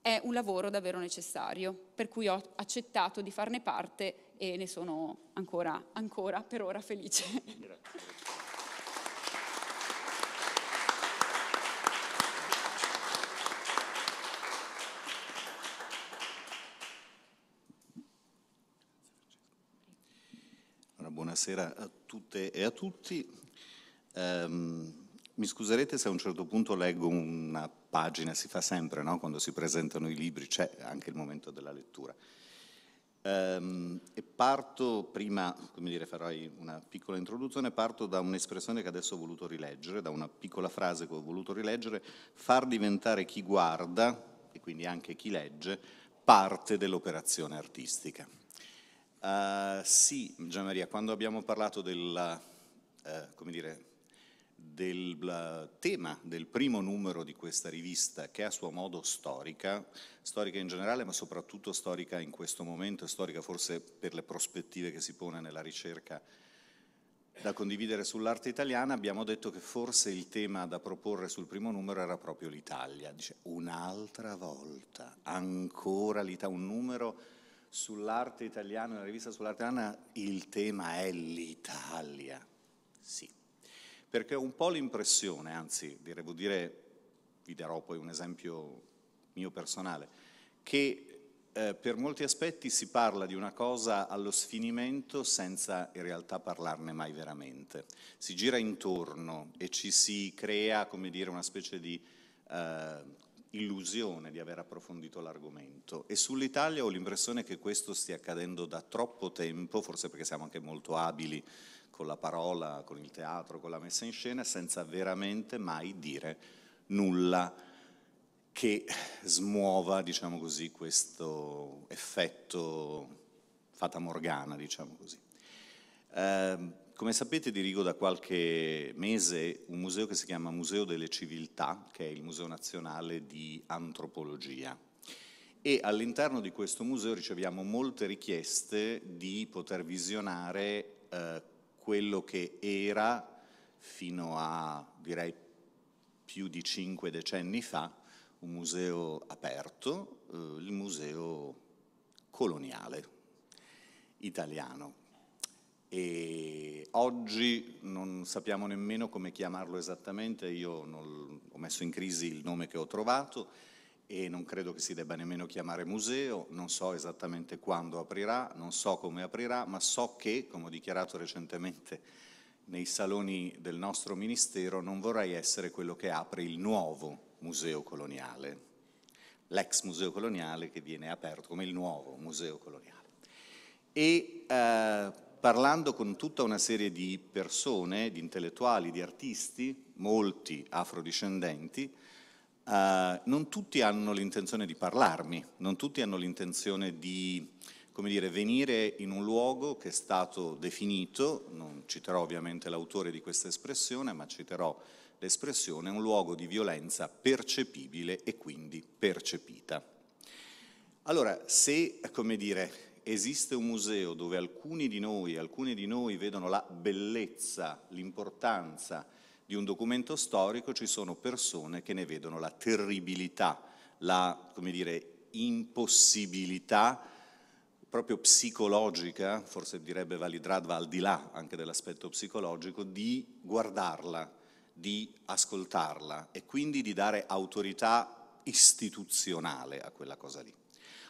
è un lavoro davvero necessario, per cui ho accettato di farne parte e ne sono ancora, ancora per ora felice. Grazie. Buonasera a tutte e a tutti. Um, mi scuserete se a un certo punto leggo una pagina, si fa sempre no? quando si presentano i libri, c'è anche il momento della lettura. Um, e parto, prima, come dire, farò una piccola introduzione, parto da un'espressione che adesso ho voluto rileggere, da una piccola frase che ho voluto rileggere, far diventare chi guarda, e quindi anche chi legge, parte dell'operazione artistica. Uh, sì, Gian Maria, quando abbiamo parlato del, uh, dire, del tema del primo numero di questa rivista, che è a suo modo storica, storica in generale, ma soprattutto storica in questo momento, storica forse per le prospettive che si pone nella ricerca da condividere sull'arte italiana, abbiamo detto che forse il tema da proporre sul primo numero era proprio l'Italia. Dice, un'altra volta, ancora l'Italia, un numero sull'arte italiana, una rivista sull'arte italiana, il tema è l'Italia. Sì, perché ho un po' l'impressione, anzi, devo dire, vi darò poi un esempio mio personale, che eh, per molti aspetti si parla di una cosa allo sfinimento senza in realtà parlarne mai veramente. Si gira intorno e ci si crea, come dire, una specie di eh, illusione di aver approfondito l'argomento. E sull'Italia ho l'impressione che questo stia accadendo da troppo tempo, forse perché siamo anche molto abili con la parola, con il teatro, con la messa in scena, senza veramente mai dire nulla che smuova, diciamo così, questo effetto fata morgana, diciamo così. Eh, come sapete dirigo da qualche mese un museo che si chiama Museo delle Civiltà, che è il Museo Nazionale di Antropologia. E all'interno di questo museo riceviamo molte richieste di poter visionare eh, quello che era, fino a direi più di cinque decenni fa, un museo aperto, eh, il museo coloniale italiano. E oggi non sappiamo nemmeno come chiamarlo esattamente, io non, ho messo in crisi il nome che ho trovato e non credo che si debba nemmeno chiamare museo, non so esattamente quando aprirà, non so come aprirà, ma so che, come ho dichiarato recentemente nei saloni del nostro Ministero, non vorrei essere quello che apre il nuovo museo coloniale, l'ex museo coloniale che viene aperto come il nuovo museo coloniale. E eh, parlando con tutta una serie di persone, di intellettuali, di artisti, molti afrodiscendenti, eh, non tutti hanno l'intenzione di parlarmi, non tutti hanno l'intenzione di come dire, venire in un luogo che è stato definito, non citerò ovviamente l'autore di questa espressione, ma citerò l'espressione, un luogo di violenza percepibile e quindi percepita. Allora, se, come dire, esiste un museo dove alcuni di noi, alcuni di noi vedono la bellezza, l'importanza di un documento storico, ci sono persone che ne vedono la terribilità, la, come dire, impossibilità proprio psicologica, forse direbbe Validrad va al di là anche dell'aspetto psicologico, di guardarla, di ascoltarla e quindi di dare autorità istituzionale a quella cosa lì.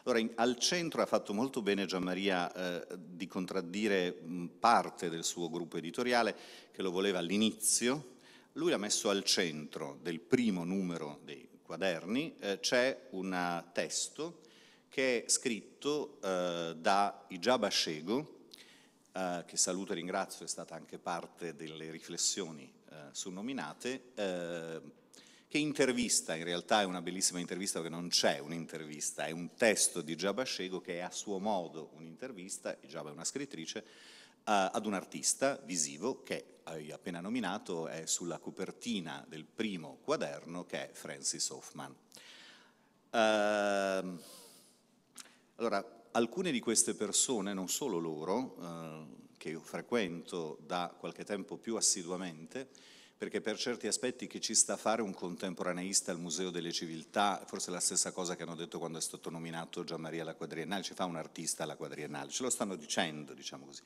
Allora, in, al centro ha fatto molto bene Gianmaria eh, di contraddire mh, parte del suo gruppo editoriale che lo voleva all'inizio. Lui ha messo al centro del primo numero dei quaderni, eh, c'è un testo che è scritto eh, da Ijaba Shego, eh, che saluto e ringrazio, è stata anche parte delle riflessioni eh, nominate, eh, che intervista, in realtà è una bellissima intervista perché non c'è un'intervista, è un testo di Giaba Shego che è a suo modo un'intervista, Giaba è una scrittrice, eh, ad un artista visivo che hai appena nominato, è sulla copertina del primo quaderno che è Francis Hoffman. Uh, allora, alcune di queste persone, non solo loro, uh, che io frequento da qualche tempo più assiduamente, perché per certi aspetti che ci sta a fare un contemporaneista al Museo delle Civiltà, forse la stessa cosa che hanno detto quando è stato nominato Gian alla Quadriennale, ci fa un artista alla Quadriennale, ce lo stanno dicendo, diciamo così.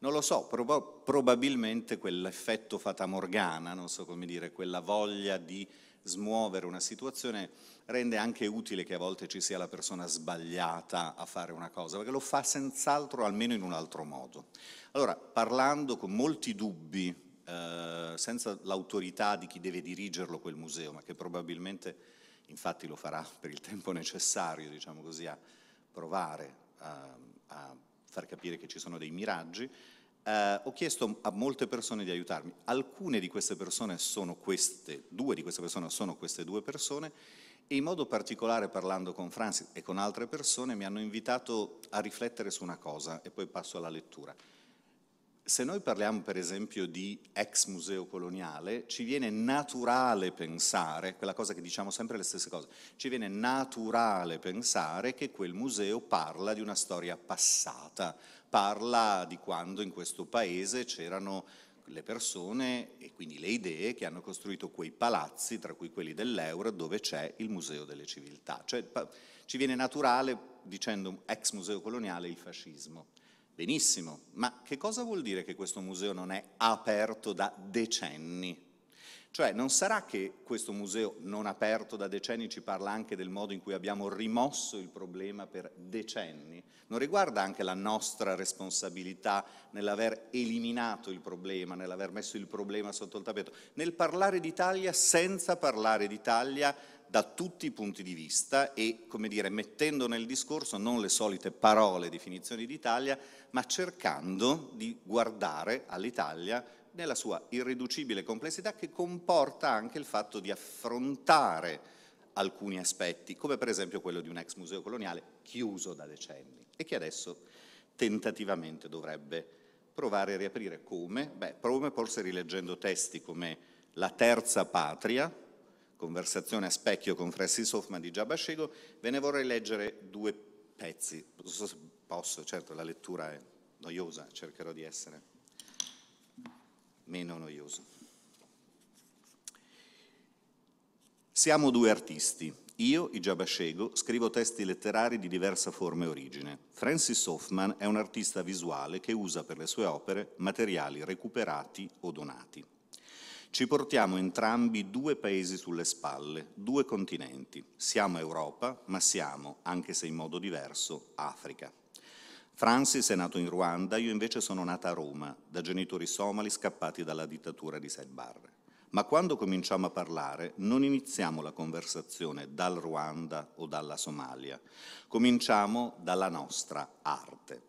Non lo so, prob probabilmente quell'effetto fata morgana, non so come dire, quella voglia di smuovere una situazione rende anche utile che a volte ci sia la persona sbagliata a fare una cosa, perché lo fa senz'altro almeno in un altro modo. Allora, parlando con molti dubbi, eh, senza l'autorità di chi deve dirigerlo quel museo, ma che probabilmente infatti lo farà per il tempo necessario, diciamo così, a provare a, a far capire che ci sono dei miraggi, eh, ho chiesto a molte persone di aiutarmi. Alcune di queste persone sono queste, due di queste persone sono queste due persone e in modo particolare parlando con Francis e con altre persone mi hanno invitato a riflettere su una cosa e poi passo alla lettura. Se noi parliamo per esempio di ex museo coloniale, ci viene naturale pensare, quella cosa che diciamo sempre le stesse cose, ci viene naturale pensare che quel museo parla di una storia passata, parla di quando in questo paese c'erano le persone e quindi le idee che hanno costruito quei palazzi, tra cui quelli dell'Euro, dove c'è il Museo delle Civiltà. Cioè ci viene naturale, dicendo ex museo coloniale, il fascismo. Benissimo, ma che cosa vuol dire che questo museo non è aperto da decenni? Cioè non sarà che questo museo non aperto da decenni ci parla anche del modo in cui abbiamo rimosso il problema per decenni? Non riguarda anche la nostra responsabilità nell'aver eliminato il problema, nell'aver messo il problema sotto il tappeto, nel parlare d'Italia senza parlare d'Italia da tutti i punti di vista e, come dire, mettendo nel discorso non le solite parole, definizioni d'Italia, ma cercando di guardare all'Italia nella sua irriducibile complessità che comporta anche il fatto di affrontare alcuni aspetti, come per esempio quello di un ex museo coloniale chiuso da decenni e che adesso tentativamente dovrebbe provare a riaprire. Come? Beh, come forse rileggendo testi come La terza patria, conversazione a specchio con Francis Hoffman di Giabascego, ve ne vorrei leggere due pezzi. Posso, certo la lettura è noiosa, cercherò di essere meno noioso. Siamo due artisti. Io, i Giabascego, scrivo testi letterari di diversa forma e origine. Francis Hoffman è un artista visuale che usa per le sue opere materiali recuperati o donati. Ci portiamo entrambi due paesi sulle spalle, due continenti. Siamo Europa, ma siamo, anche se in modo diverso, Africa. Francis è nato in Ruanda, io invece sono nata a Roma, da genitori somali scappati dalla dittatura di Said Barre. Ma quando cominciamo a parlare non iniziamo la conversazione dal Ruanda o dalla Somalia, cominciamo dalla nostra arte.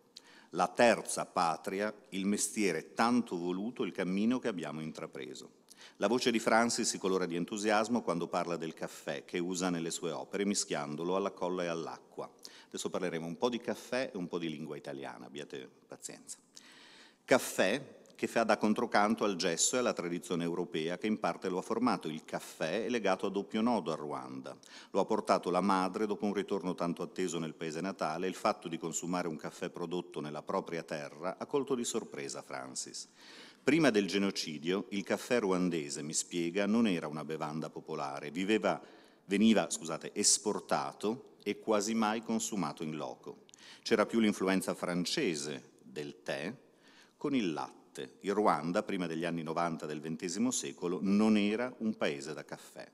La terza patria, il mestiere tanto voluto, il cammino che abbiamo intrapreso. La voce di Francis si colora di entusiasmo quando parla del caffè che usa nelle sue opere, mischiandolo alla colla e all'acqua. Adesso parleremo un po' di caffè e un po' di lingua italiana, abbiate pazienza. Caffè che fa da controcanto al gesso e alla tradizione europea che in parte lo ha formato. Il caffè è legato a doppio nodo a Ruanda. Lo ha portato la madre dopo un ritorno tanto atteso nel paese natale e il fatto di consumare un caffè prodotto nella propria terra ha colto di sorpresa Francis. Prima del genocidio il caffè ruandese, mi spiega, non era una bevanda popolare, viveva, veniva scusate, esportato e quasi mai consumato in loco. C'era più l'influenza francese del tè con il latte. Il Ruanda, prima degli anni 90 del XX secolo, non era un paese da caffè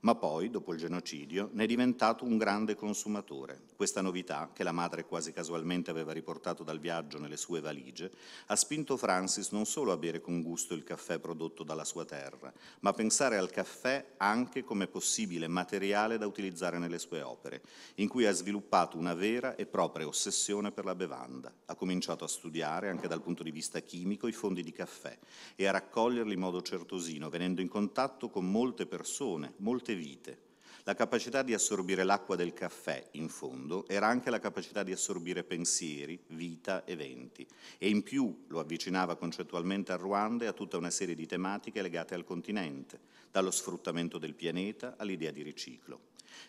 ma poi, dopo il genocidio, ne è diventato un grande consumatore. Questa novità, che la madre quasi casualmente aveva riportato dal viaggio nelle sue valigie, ha spinto Francis non solo a bere con gusto il caffè prodotto dalla sua terra, ma a pensare al caffè anche come possibile materiale da utilizzare nelle sue opere, in cui ha sviluppato una vera e propria ossessione per la bevanda. Ha cominciato a studiare, anche dal punto di vista chimico, i fondi di caffè e a raccoglierli in modo certosino, venendo in contatto con molte persone, molte molte vite. La capacità di assorbire l'acqua del caffè, in fondo, era anche la capacità di assorbire pensieri, vita, eventi. E in più lo avvicinava concettualmente al Ruanda e a tutta una serie di tematiche legate al continente, dallo sfruttamento del pianeta all'idea di riciclo.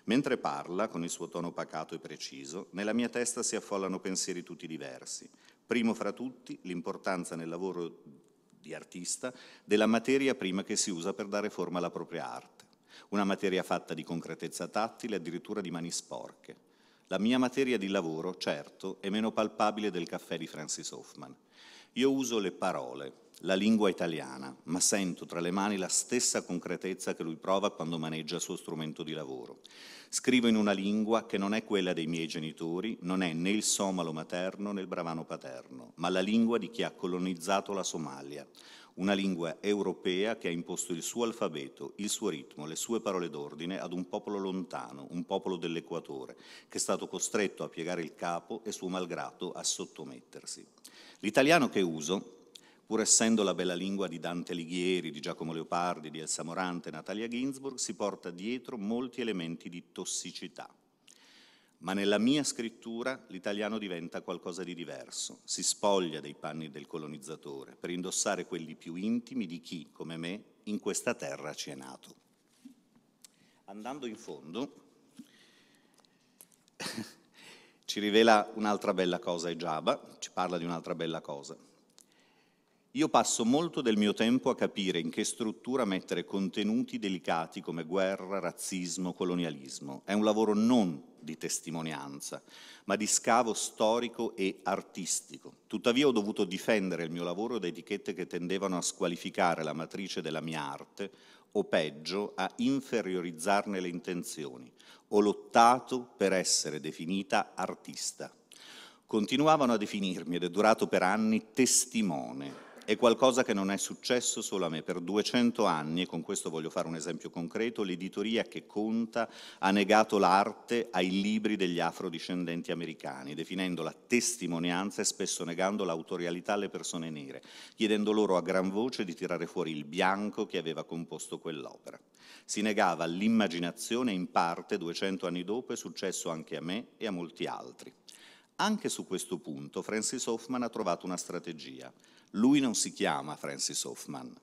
Mentre parla, con il suo tono pacato e preciso, nella mia testa si affollano pensieri tutti diversi. Primo fra tutti, l'importanza nel lavoro di artista della materia prima che si usa per dare forma alla propria arte una materia fatta di concretezza tattile, addirittura di mani sporche. La mia materia di lavoro, certo, è meno palpabile del caffè di Francis Hoffman. Io uso le parole, la lingua italiana, ma sento tra le mani la stessa concretezza che lui prova quando maneggia il suo strumento di lavoro. Scrivo in una lingua che non è quella dei miei genitori, non è né il somalo materno né il bravano paterno, ma la lingua di chi ha colonizzato la Somalia, una lingua europea che ha imposto il suo alfabeto, il suo ritmo, le sue parole d'ordine ad un popolo lontano, un popolo dell'equatore, che è stato costretto a piegare il capo e suo malgrado a sottomettersi. L'italiano che uso pur essendo la bella lingua di Dante Alighieri, di Giacomo Leopardi, di Elsa Morante e Natalia Ginsburg, si porta dietro molti elementi di tossicità. Ma nella mia scrittura l'italiano diventa qualcosa di diverso, si spoglia dei panni del colonizzatore per indossare quelli più intimi di chi, come me, in questa terra ci è nato. Andando in fondo, ci rivela un'altra bella cosa Ejaba, ci parla di un'altra bella cosa. Io passo molto del mio tempo a capire in che struttura mettere contenuti delicati come guerra, razzismo, colonialismo. È un lavoro non di testimonianza, ma di scavo storico e artistico. Tuttavia ho dovuto difendere il mio lavoro da etichette che tendevano a squalificare la matrice della mia arte o peggio a inferiorizzarne le intenzioni. Ho lottato per essere definita artista. Continuavano a definirmi, ed è durato per anni, testimone, è qualcosa che non è successo solo a me. Per 200 anni, e con questo voglio fare un esempio concreto, l'editoria che conta ha negato l'arte ai libri degli afrodiscendenti americani, definendo la testimonianza e spesso negando l'autorialità alle persone nere, chiedendo loro a gran voce di tirare fuori il bianco che aveva composto quell'opera. Si negava l'immaginazione, in parte, 200 anni dopo, è successo anche a me e a molti altri. Anche su questo punto Francis Hoffman ha trovato una strategia. Lui non si chiama Francis Hoffman.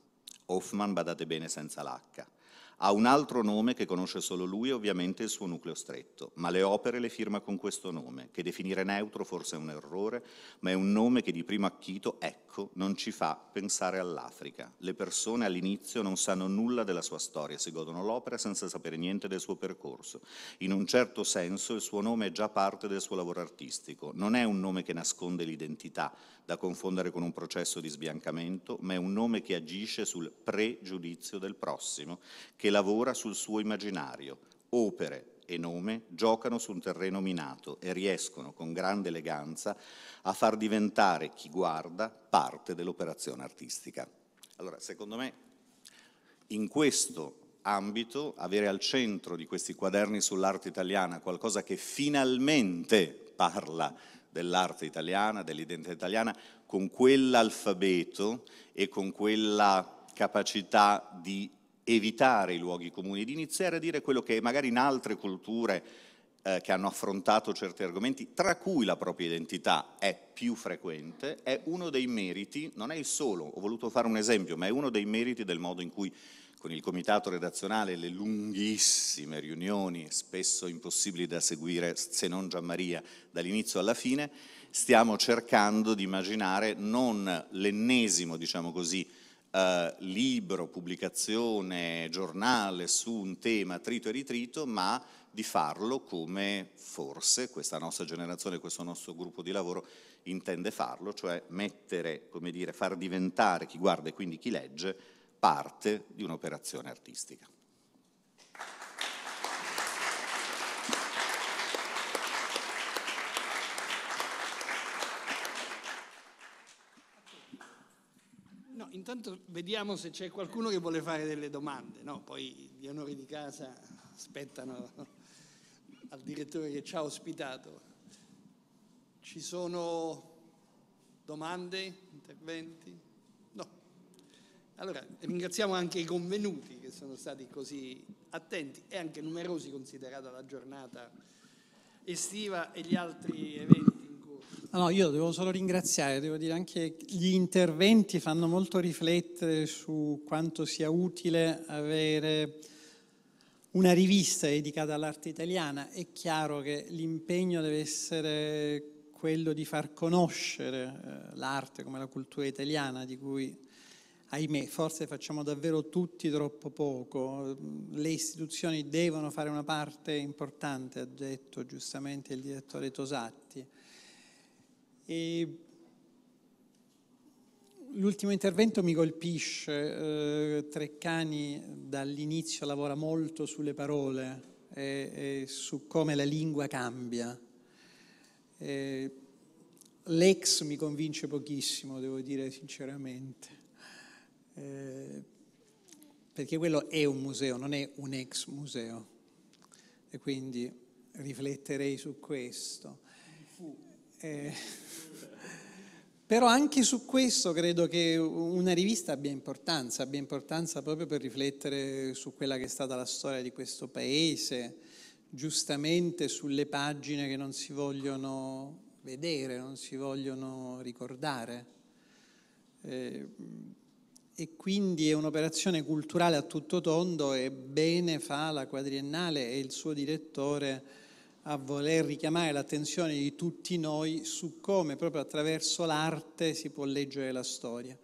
Hoffman, badate bene, senza l'H. Ha un altro nome che conosce solo lui e ovviamente il suo nucleo stretto, ma le opere le firma con questo nome, che definire neutro forse è un errore, ma è un nome che di primo acchito, ecco, non ci fa pensare all'Africa. Le persone all'inizio non sanno nulla della sua storia, si godono l'opera senza sapere niente del suo percorso. In un certo senso il suo nome è già parte del suo lavoro artistico, non è un nome che nasconde l'identità, da confondere con un processo di sbiancamento, ma è un nome che agisce sul pregiudizio del prossimo, che lavora sul suo immaginario. Opere e nome giocano su un terreno minato e riescono con grande eleganza a far diventare chi guarda parte dell'operazione artistica. Allora, secondo me, in questo ambito, avere al centro di questi quaderni sull'arte italiana qualcosa che finalmente parla dell'arte italiana, dell'identità italiana, con quell'alfabeto e con quella capacità di evitare i luoghi comuni, di iniziare a dire quello che magari in altre culture eh, che hanno affrontato certi argomenti, tra cui la propria identità è più frequente, è uno dei meriti, non è il solo, ho voluto fare un esempio, ma è uno dei meriti del modo in cui con il comitato redazionale, le lunghissime riunioni, spesso impossibili da seguire se non Gianmaria dall'inizio alla fine, stiamo cercando di immaginare non l'ennesimo, diciamo così, eh, libro, pubblicazione, giornale su un tema trito e ritrito, ma di farlo come forse questa nostra generazione, questo nostro gruppo di lavoro intende farlo, cioè mettere, come dire, far diventare chi guarda e quindi chi legge parte di un'operazione artistica. Intanto vediamo se c'è qualcuno che vuole fare delle domande, no? poi gli onori di casa spettano al direttore che ci ha ospitato. Ci sono domande, interventi? Allora, ringraziamo anche i convenuti che sono stati così attenti e anche numerosi considerata la giornata estiva e gli altri eventi. No, io devo solo ringraziare, devo dire anche gli interventi fanno molto riflettere su quanto sia utile avere una rivista dedicata all'arte italiana. È chiaro che l'impegno deve essere quello di far conoscere eh, l'arte come la cultura italiana di cui ahimè, forse facciamo davvero tutti troppo poco. Le istituzioni devono fare una parte importante, ha detto giustamente il direttore Tosatti. E l'ultimo intervento mi colpisce. Eh, Treccani dall'inizio lavora molto sulle parole e, e su come la lingua cambia. Eh, l'ex mi convince pochissimo, devo dire sinceramente. Eh, perché quello è un museo, non è un ex museo. E quindi rifletterei su questo. Eh, Però anche su questo credo che una rivista abbia importanza, abbia importanza proprio per riflettere su quella che è stata la storia di questo paese, giustamente sulle pagine che non si vogliono vedere, non si vogliono ricordare. Eh, e quindi è un'operazione culturale a tutto tondo e bene fa la quadriennale e il suo direttore a voler richiamare l'attenzione di tutti noi su come proprio attraverso l'arte si può leggere la storia.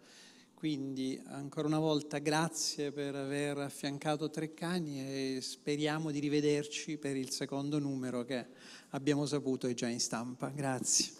Quindi ancora una volta grazie per aver affiancato Treccani e speriamo di rivederci per il secondo numero che abbiamo saputo è già in stampa. Grazie.